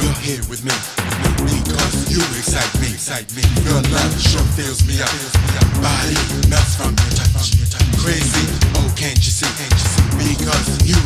You're here with me, with me because you excite me, excite me. Your love sure fills me up. Body melts from your touch, crazy. Oh, can't you see? Because you